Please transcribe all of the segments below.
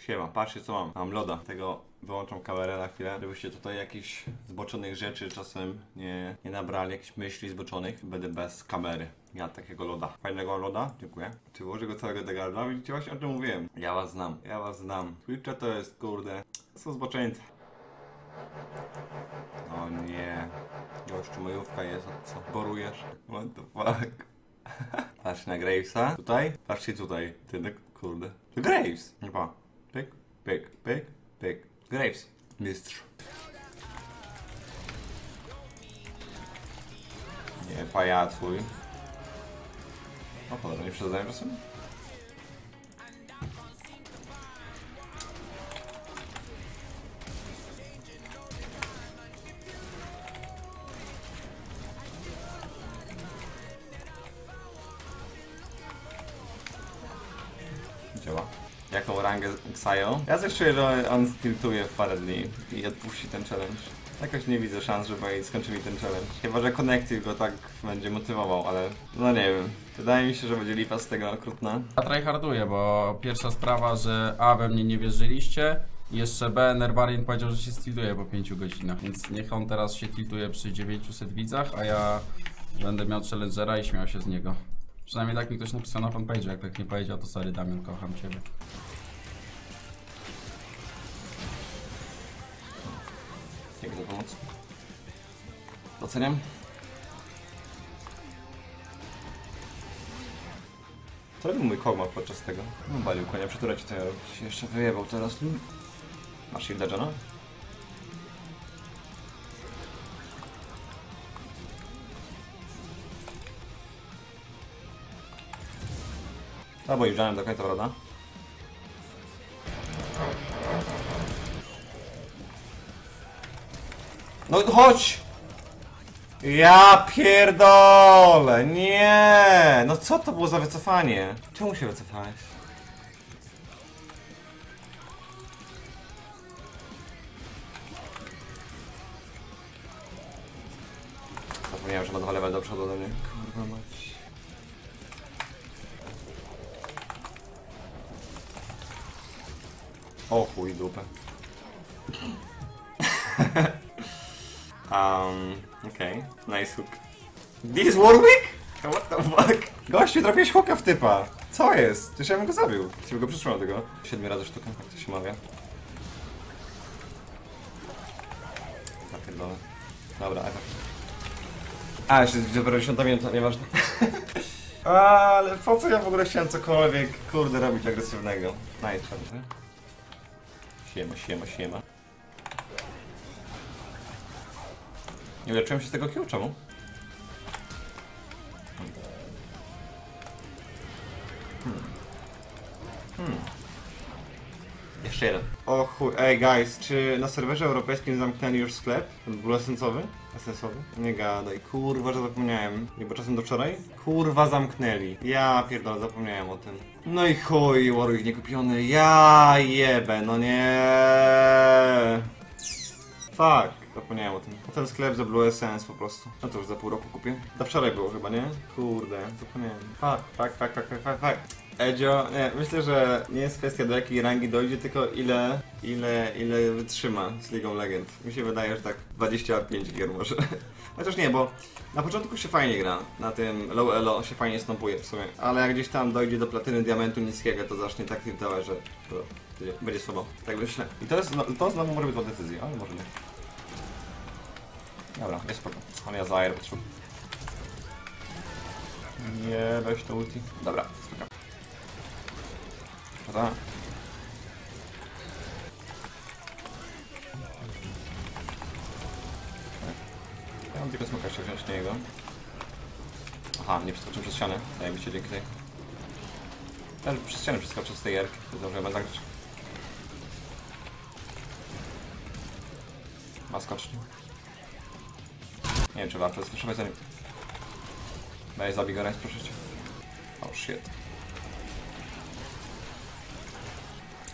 Siema, patrzcie co mam. Mam loda. Tego wyłączam kamerę na chwilę, żebyście tutaj jakichś zboczonych rzeczy czasem nie, nie nabrali, jakichś myśli zboczonych. Będę bez kamery. Ja takiego loda. Fajnego loda? Dziękuję. Czy włożę go całego do gardła? Widzicie właśnie o czym mówiłem. Ja was znam, ja was znam. Twitcha to jest kurde. Są zboczeńcy. O nie. Gościu, majówka jest, co? Borujesz? What the fuck? Patrz na Gravesa. Tutaj? Patrzcie tutaj. Ty, no, kurde. To Graves. Nie pa. Pyk, pyk, pyk, pyk. Graves. Mistrz. Nie, pajacuj. O cholera, nie przesadzałem czasem? Działa. Jaką rangę Xayo? Ja coś czuję, że on stiltuje w parę dni i odpuści ten challenge. Jakoś nie widzę szans, żeby oni skończyli ten challenge. Chyba, że Connective go tak będzie motywował, ale no nie wiem. Wydaje mi się, że będzie lipa z tego okrutna. Ja tryharduję, bo pierwsza sprawa, że A we mnie nie wierzyliście, jeszcze B Nerbarien powiedział, że się tiltuje po 5 godzinach, więc niech on teraz się tiltuje przy 900 widzach, a ja będę miał challengera i śmiał się z niego. Przynajmniej tak mi ktoś napisał na fanpage'u, jak tak nie powiedział, to sorry Damian, kocham ciebie. Dzięki za pomoc. Doceniam. Co robił mój kogmak podczas tego? No balił konia, przytura ci to ja robić. Jeszcze wyjebał teraz. Masz shielda Johna? A bo już do końca, prawda? No chodź! Ja pierdolę, nie! No co to było za wycofanie? Czemu się wycofałeś? Zapomniałem, że ma dwa level do przodu ode mnie. Kurwa mać. O chuj dupę. Um, okej, nice hook. This Warwick? What the fuck? Gościu, trafiłeś hooka w typa. Co jest? Przecież ja bym go zabił. Chciałbym go przytrzymał tego. Siedmiu razy sztuka, jak to się mawia. Napierdolę. Dobra, efekt. A, jeszcze dopiero 10 minuta, nieważne. Ale po co ja w ogóle chciałem cokolwiek, kurde, robić agresywnego? Dobrze. Siema, siema, siema. Nie uleczyłem się z tego kill, czemu? Chuj, ej guys, czy na serwerze europejskim zamknęli już sklep? Ten był esensowy? Nie gadaj, kurwa, że zapomniałem. Bo czasem do wczoraj? Kurwa, zamknęli. Ja pierdolę, zapomniałem o tym. No i chuj, Warwick nie kupiony. Ja jebę, no nie. Fuck. Zapomniałem o tym. Ten sklep za Blue Essence po prostu. No to już za pół roku kupię. To wczoraj było chyba, nie? Kurde, zapomniałem. Fuck, fuck, fuck, fuck, fuck, fuck. Edzio, nie, myślę, że nie jest kwestia do jakiej rangi dojdzie, tylko ile, ile, ile wytrzyma z League of Legends. Mi się wydaje, że tak 25 gier może. Chociaż nie, bo na początku się fajnie gra, na tym low elo się fajnie stąpuje w sumie, ale jak gdzieś tam dojdzie do platyny diamentu niskiego, to zacznie tak tiltować, że to będzie- słabo. Tak myślę. I to jest, to znowu może być zła decyzja, ale może nie. Dobra, jest spoko. On ja za air. Nie, weź to ulti. Dobra, spoko. Tylko smoka jeszcze wziąć do niego. Aha, nie przeskoczyłem przez ścianę. Zajebiście dzięki tej. Już przez ścianę przeskoczę z tej jerki. To zdążyłem zagrać. Ma skocznie. Nie wiem czy warto, spróbuj za nim. Daj zabij go proszę cię. Oh shit.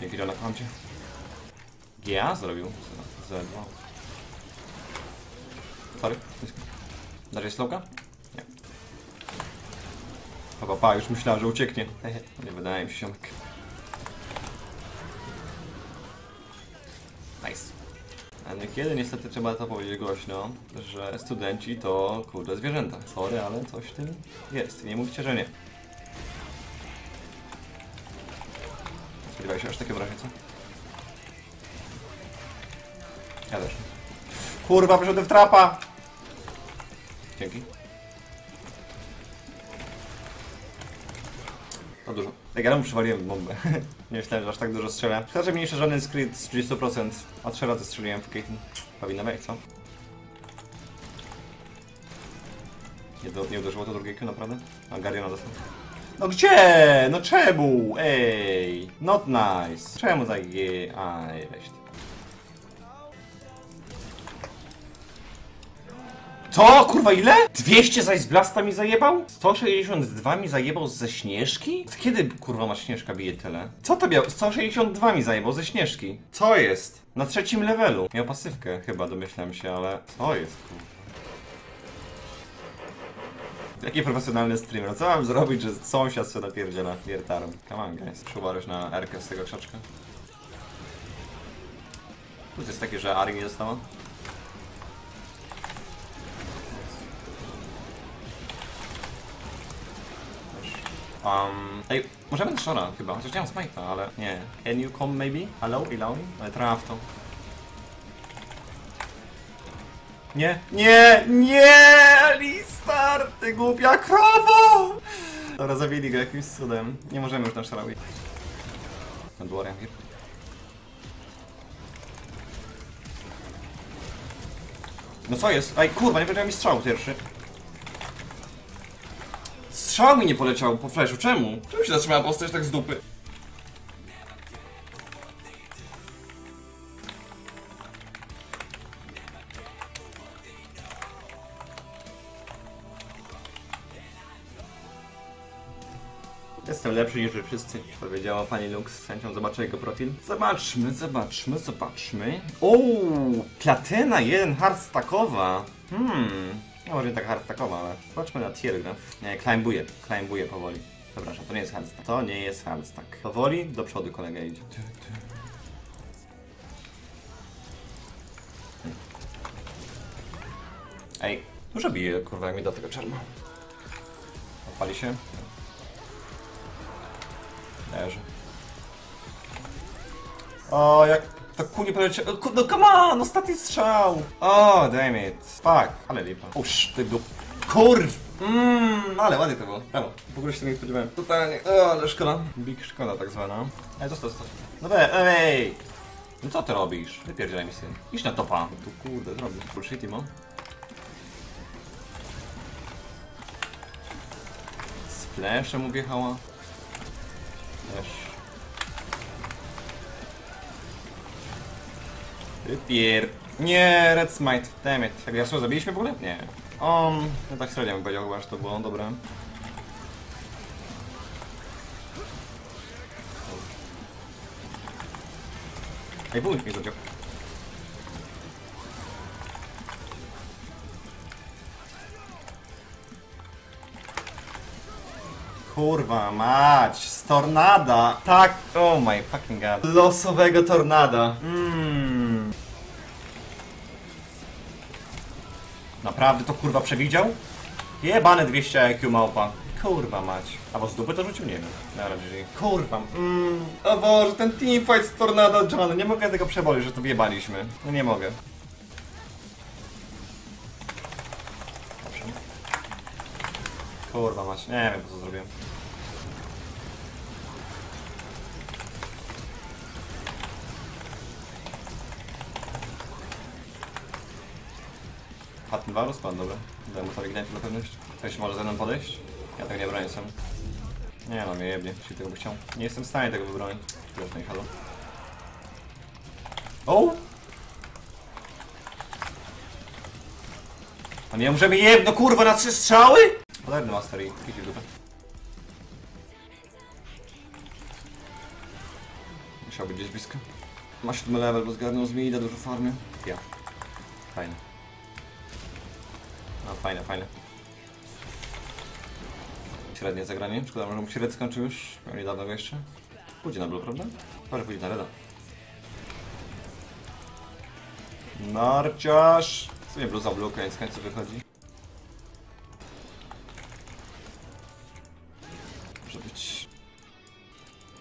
Dzięki na koncie. GA zrobił. Z2. Sorry. Dasz slowka? Nie. Chyba pa, już myślałem, że ucieknie. Nie wydaje mi się, ziomek. niekiedy niestety trzeba to powiedzieć głośno, że studenci to kurde zwierzęta. Sorry, ale coś w tym jest. Nie mówcie, że nie. Spodziewałeś się aż takiego razie, co? Ja też. Kurwa, wyszedłem w trapa! Dzięki. To dużo. Jak ja mu przywaliłem bombę. nie myślałem, że aż tak dużo strzelę. Szkoda, że jeszcze żaden screen z 30%, a 3 razy strzeliłem w Caitlyn. Powinna wejść, co? Nie, do, nie uderzyło to drugie Q, naprawdę? A Gariona dostał. No gdzie? No czemu? Ej! Not nice. Czemu tak je... Aj, weź ty. Co? Kurwa ile? 200 zaś z blasta mi zajebał? 162 mi zajebał ze śnieżki? Kiedy kurwa ma śnieżka bije tyle? Co to miał? 162 mi zajebał ze śnieżki. Co jest? Na trzecim levelu. Miał pasywkę chyba, domyślam się, ale... Co jest kurwa? Jaki profesjonalny streamer? Co mam zrobić, że sąsiad się napierdziela wiertarą? Come on guys. Przyuważysz na Erkę z tego krzaczka. Tu jest takie, że Ari nie dostała? Um, ej, możemy na Shora chyba, chociaż nie mam smite'a, ale nie. Can you come maybe? Hello, Iloni? Ale traf to. Nie, nie, nie! Alistar, ty głupia krowo! Dobra, zabili go jakimś cudem. Nie możemy już na Shora worry, I'm here. No co jest? Ej, kurwa, nie powiedział mi strzał pierwszy. Strzał mi nie poleciał po flashu, czemu? Czemu się zatrzymała postać tak z dupy? Jestem lepszy niż wszyscy, powiedziała pani Lux z chęcią zobaczę jego profil. Zobaczmy, zobaczmy, zobaczmy. O, platyna 1 hardstackowa. Hmm, no może nie tak hardstackowa, ale zobaczmy na tier graph. Nie, climbuje, climbuje powoli. Przepraszam, to nie jest hardstack. To nie jest hardstack. Powoli do przodu kolega idzie. Ej, dużo bije, kurwa, mi do tego czarma. Odpali się. Leży. O, jak to kunie polecie... o, ku- No come on, ostatni strzał! O, damn it. Fuck, ale lipa. Uż, ty go... Kurw! Mmm, ale ładnie to było. Brawo. W ogóle się tego nie spodziewałem. Totalnie, o, ale szkoda. Big szkoda tak zwana. Ej, zostaw, zostaw. No we, ej! No co ty robisz? Wypierdzielaj mi syn. Idź na topa. Tu kurde, zrobię. Bullshit, Timo. Z flashem mu wjechała. Też. Wypier... Nie, Red Smite, damn it. Jak Yasuo zabiliśmy w ogóle? Nie. Um, no tak średnio bym powiedział chyba, że to było dobre. Ej, bój mi zadział. Kurwa mać, z tornada. Tak, oh my fucking god. Losowego tornada. Mmm. Naprawdę to kurwa przewidział? Jebane 200 IQ małpa. Kurwa mać. Albo z dupy to rzucił? Nie wiem. Na razie. Kurwa. Mm. O Boże, ten teamfight z Tornado John. Nie mogę tego przebolić, że to wjebaliśmy. No nie mogę. Kurwa mać. Nie wiem co zrobiłem. Hatton Varus? Pan, dobra. Daj mu sobie ignite dla pewność. Ktoś może ze mną podejść? Ja tak nie bronię sam. Nie no, mnie jebnie, jeśli tego by chciał. Nie jestem w stanie tego wybronić. Wiesz, halo. O! A nie możemy jedno kurwa na trzy strzały? Podarny master i idź dupę. Musiał być gdzieś blisko. Ma siódmy level, bo zgarnął z Mida dużo farmy. Ja. Fajne. No fajne, fajne. Średnie zagranie. Szkoda, może mu się red skończył już. Miał niedawno go jeszcze. Pójdzie na blue, prawda? Chyba, że pójdzie na reda. Narciarz! W sumie bluza blue, koniec końców wychodzi. Może być...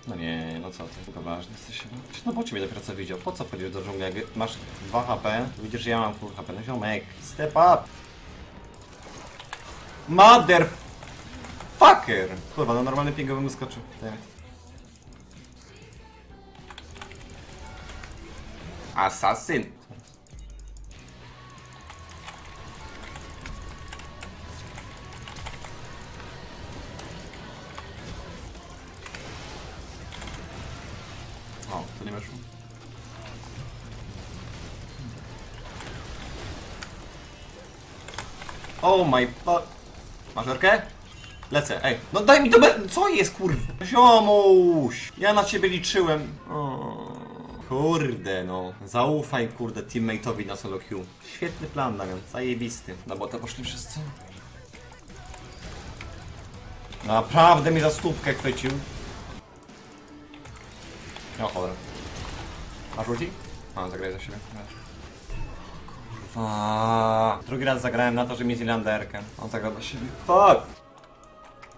No nie, no co ty, chyba ważny jesteś. No bo ciebie dopiero co widział, po co wchodzisz do dżungli, jak masz 2 HP, widzisz, że ja mam full HP, no ziomek, step up! Mother... Fucker! Kurwa, no normalny pingowy bym skoczył. Tak. Assassin! O, to nie weszło. Oh my fuck. Masz erkę? Lecę, ej. No daj mi to be... Co jest, kurwa? Ziomuś! Ja na ciebie liczyłem. O, kurde, no. Zaufaj, kurde, teammate'owi na solo queue. Świetny plan, Damian. Zajebisty. Na bota poszli wszyscy. Naprawdę mi za stópkę chwycił. O cholera. Masz ulti? A, zagraj za siebie. Kurwa. Drugi raz zagrałem na to, że mi Zilanderkę. On zagrał za siebie. Fuck!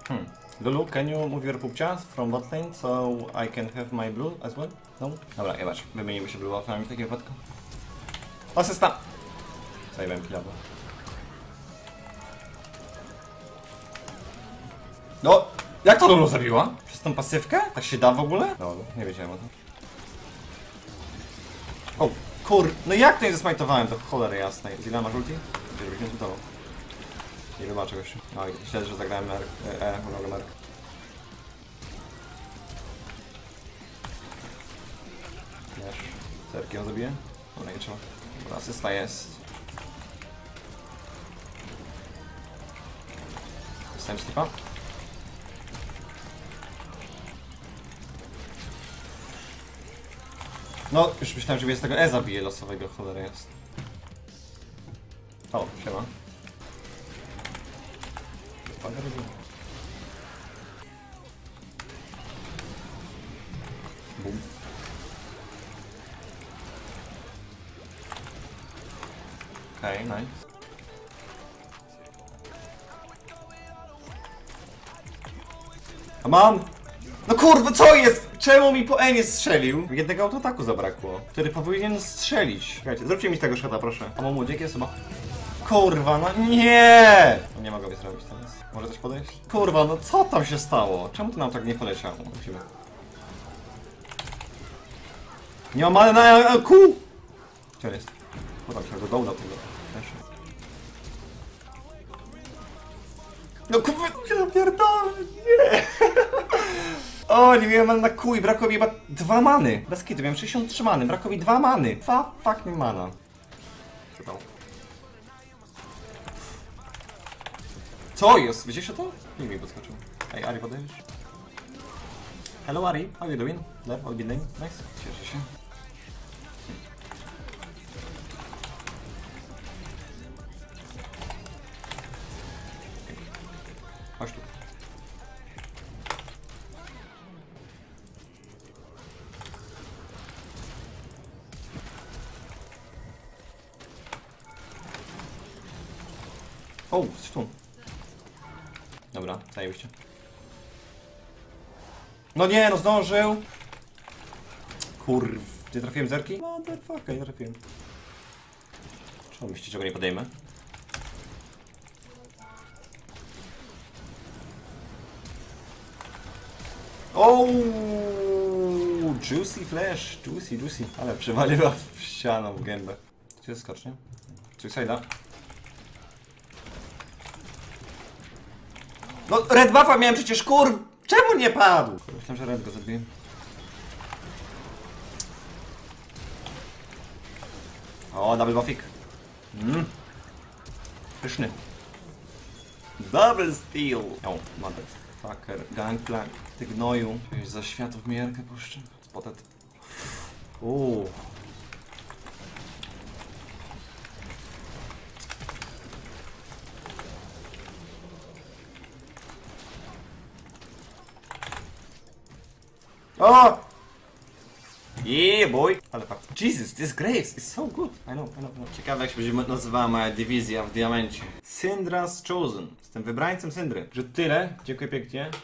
Hmm. Lulu, can you move your pupcia from bot lane so I can have my blue as well? No? Dobra, jebacz. Wymienimy się blue buffami w takim wypadku. Asysta! Zajmę killa. No! Jak to Lulu zabiła? Przez tą pasywkę? Tak się da w ogóle? No, nie wiedziałem o tym. O, kur... No jak to nie zesmajtowałem, to cholery jasnej. Zila masz ulti? Żebyś nie zbudował. Nie wybaczę gościu. No i myślę, że zagrałem Merk. E, e mogę Merk. Wiesz, serki ją zabiję? Dobra, nie trzeba. Dobra, asysta jest. Dostałem slipa. No, już myślałem, że mnie z tego E zabije losowego, cholera jest. O, siema. Fajna rodzina. Bum. Okej, okay, nice. A mam! No kurwa, co jest? Czemu mi po E nie strzelił? Jednego autoataku zabrakło, który powinien strzelić. Słuchajcie, zróbcie mi tego szata, proszę. A mamu, dzięki chyba. Kurwa, no nie! No nie mogę zrobić teraz. Może coś podejść? Kurwa, no co tam się stało? Czemu to nam tak nie poleciało? Musimy. Nie mam na e, kół! Gdzie on jest? Kurwa, myślałem, że go do tego. No kurwa, ja pierdolę, nie! O, nie miałem na kół i brakło mi chyba dwa many. Bez kitu, miałem 63 many, brakło mi dwa many. Dwa fucking mana. Co jest? Widzicie to? Nie mi podskoczył. Ej, Ari, podejdziesz? Hello Ari, how you doing? There, all good name? Nice. Cieszę się. O, tu. Dobra, zajebiście. No nie, no zdążył! Kurw, nie trafiłem zerki? Motherfucker, nie trafiłem. Czemu myślicie, czego nie podejmę? O, Juicy flash, juicy, juicy. Ale przewaliła w ścianą w gębę. Tu jest skocznie. Suicide'a. No, Red Buffa miałem przecież, kur... Czemu nie padł? Myślałem, że Red go zabije. O, double buffik. Mm. Pyszny. Double steal. O, motherfucker. Gangplank. Ty gnoju. Za światów mierkę puszczę. Spotet. Uuu. O! Yeah, boy! Ale. Jesus, this Graves is so good. I know, I know, I know. Ciekawe jak się będzie nazywała moja dywizja w diamencie. Syndra's Chosen. Jestem wybrańcem Syndry. Że tyle. Dziękuję pięknie.